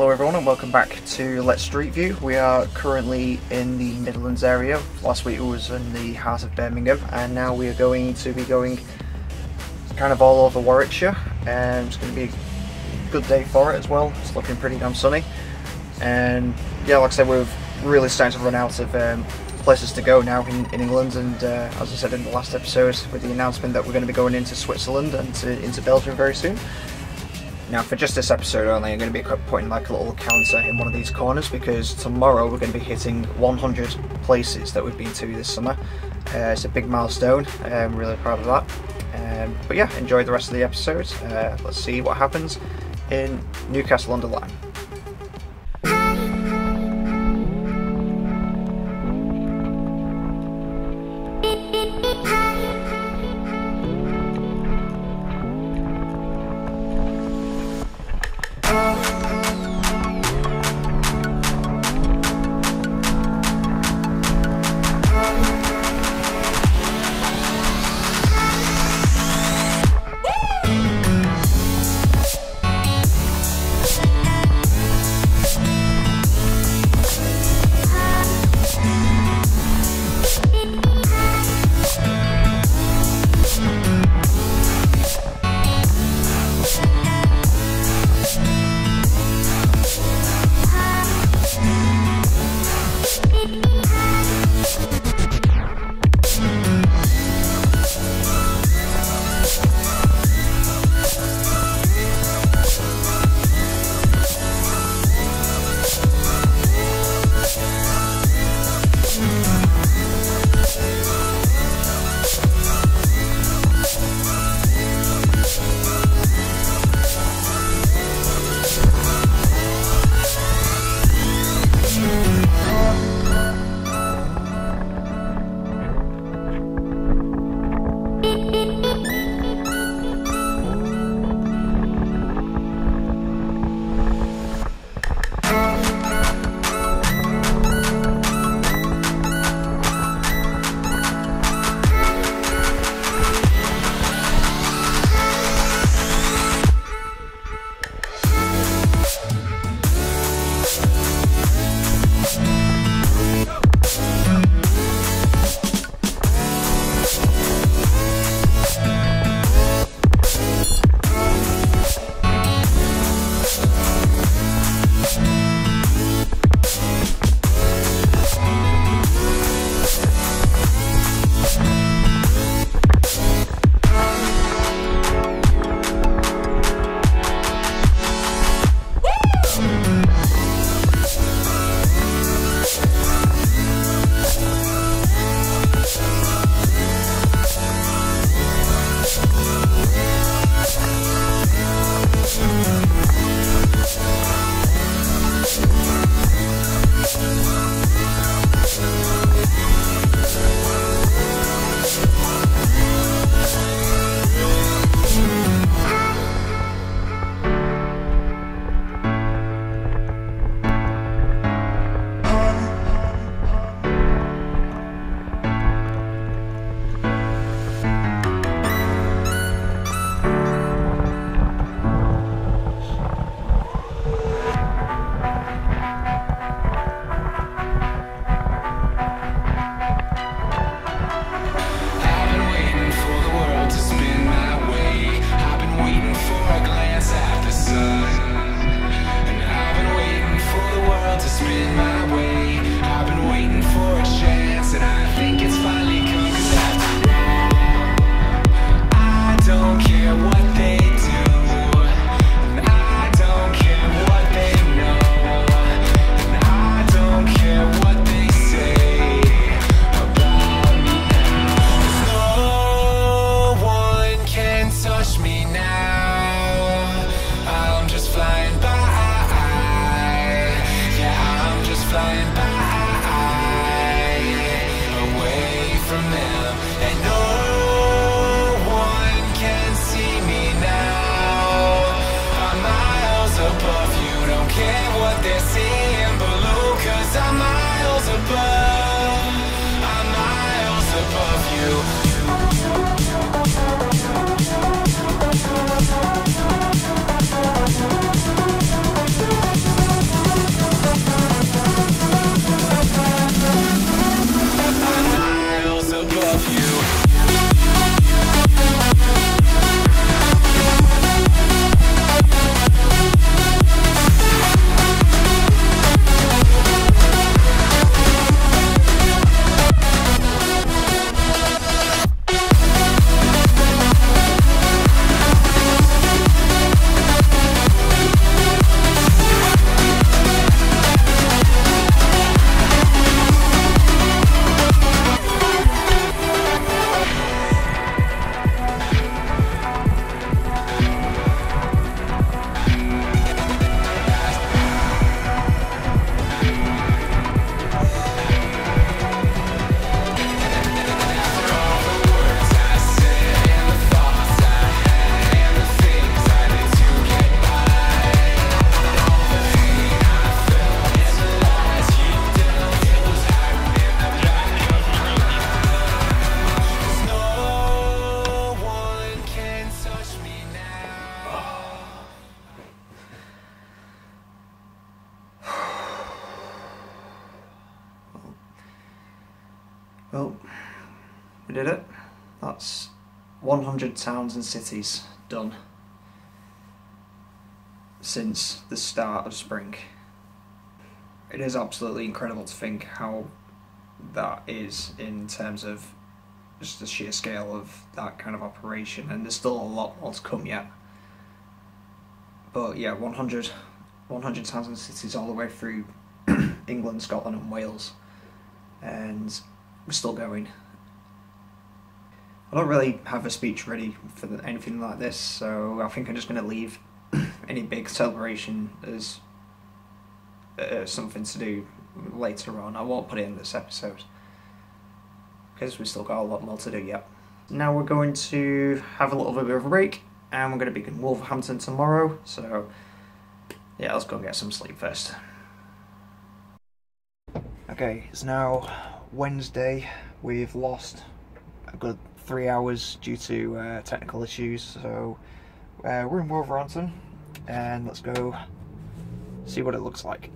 Hello everyone and welcome back to Let's Street View. We are currently in the Midlands area. Last week it was in the heart of Birmingham and now we are going to be going kind of all over Warwickshire and it's going to be a good day for it as well. It's looking pretty damn sunny and yeah like I said we're really starting to run out of um, places to go now in, in England and uh, as I said in the last episode with the announcement that we're going to be going into Switzerland and to, into Belgium very soon. Now for just this episode only I'm going to be putting like a little counter in one of these corners because tomorrow we're going to be hitting 100 places that we've been to this summer. Uh, it's a big milestone, I'm really proud of that. Um, but yeah, enjoy the rest of the episode. Uh, let's see what happens in Newcastle under Lyme. 100 towns and cities done since the start of spring. It is absolutely incredible to think how that is in terms of just the sheer scale of that kind of operation, and there's still a lot more to come yet. But yeah, 100, 100 towns and cities all the way through England, Scotland, and Wales, and we're still going. I don't really have a speech ready for the, anything like this, so I think I'm just going to leave any big celebration as uh, something to do later on. I won't put it in this episode because we've still got a lot more to do yet. Now we're going to have a little bit of a break and we're going to be in Wolverhampton tomorrow, so yeah, let's go and get some sleep first. Okay, it's now Wednesday. We've lost a good three hours due to uh, technical issues, so uh, we're in Wolverhampton and let's go see what it looks like.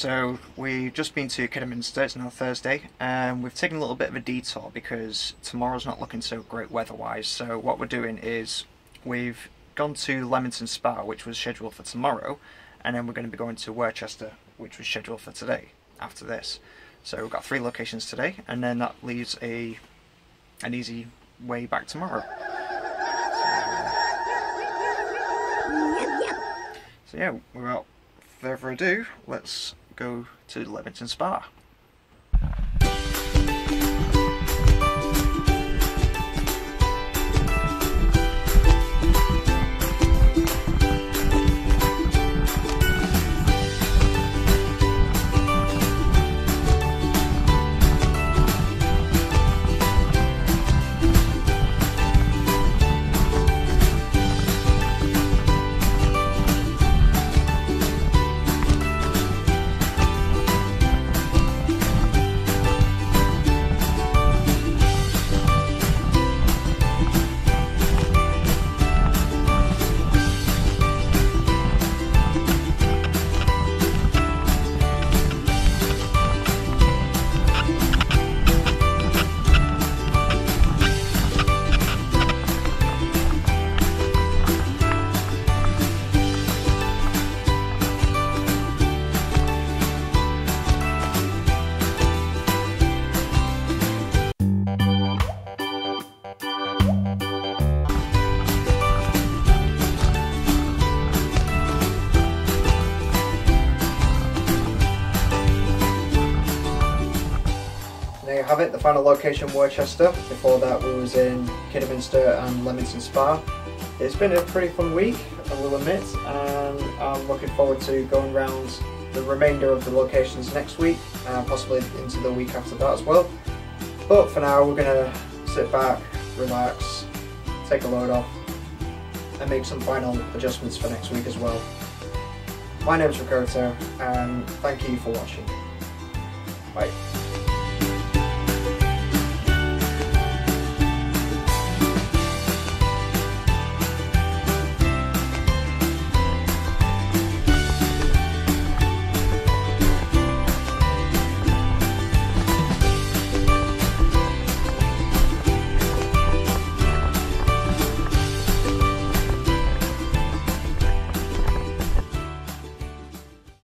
So we've just been to Kidderminster, it's now Thursday, and we've taken a little bit of a detour because tomorrow's not looking so great weather-wise, so what we're doing is we've gone to Leamington Spa, which was scheduled for tomorrow, and then we're going to be going to Worcester, which was scheduled for today, after this. So we've got three locations today, and then that leaves a an easy way back tomorrow. So, so yeah, without further ado, let's go to Leamington Spa. Have it. The final location Worcester. Before that we was in Kidderminster and Leamington Spa. It's been a pretty fun week, I will admit, and I'm looking forward to going around the remainder of the locations next week, and possibly into the week after that as well. But for now we're going to sit back, relax, take a load off, and make some final adjustments for next week as well. My name is Ricoto, and thank you for watching. Bye.